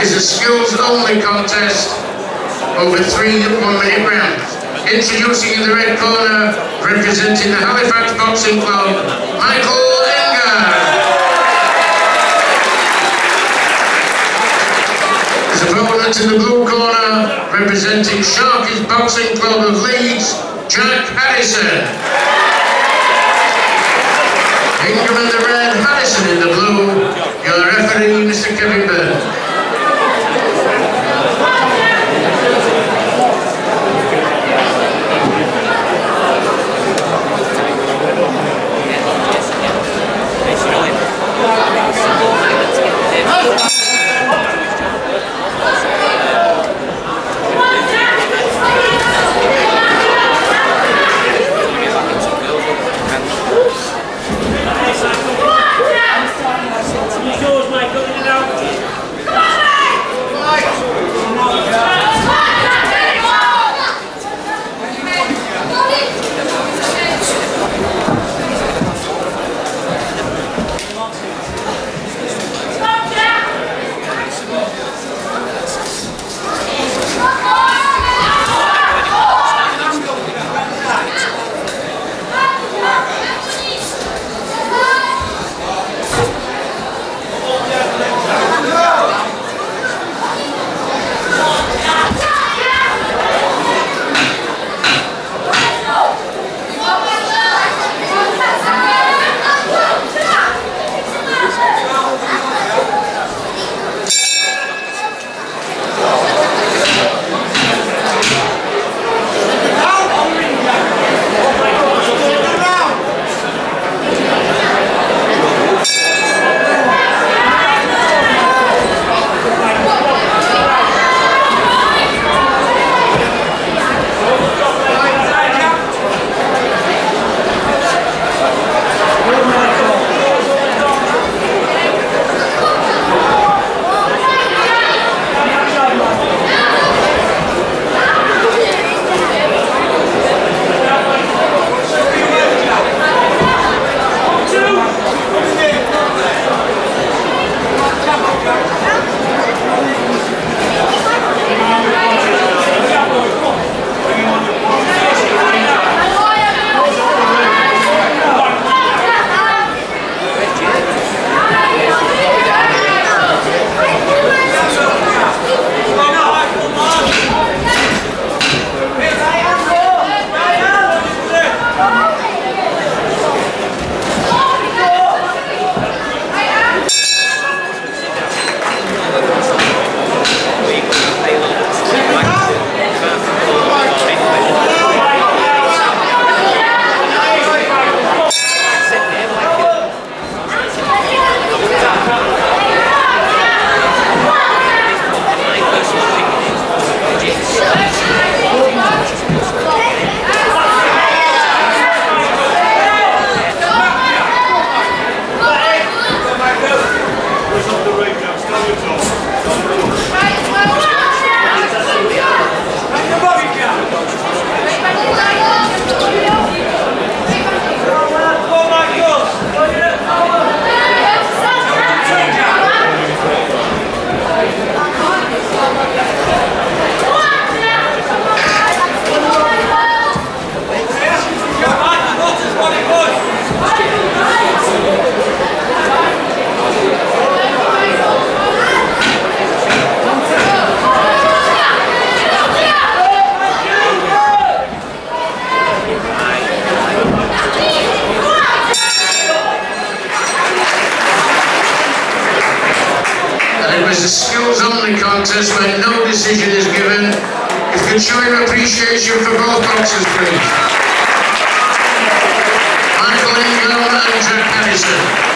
is a skills-only contest over three one-minute rounds. Introducing in the red corner, representing the Halifax Boxing Club, Michael Ingham. His opponent in the blue corner, representing Sharkies Boxing Club of Leeds, Jack Harrison. A skills-only contest where no decision is given. If you can show your appreciation for both boxers, please. Michael Ingham and Jack Harrison.